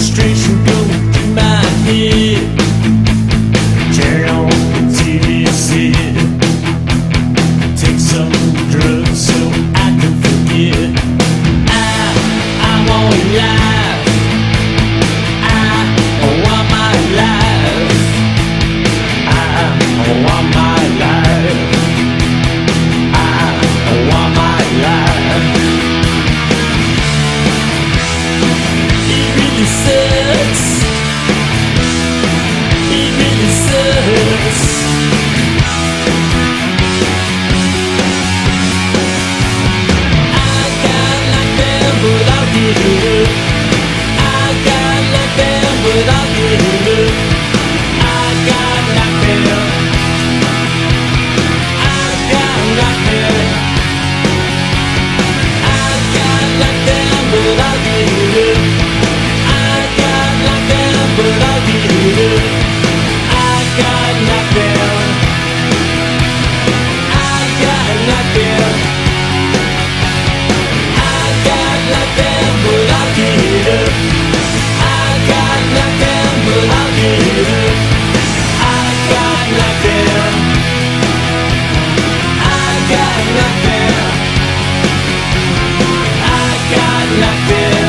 frustration going through my head Do you? nothing. I got nothing.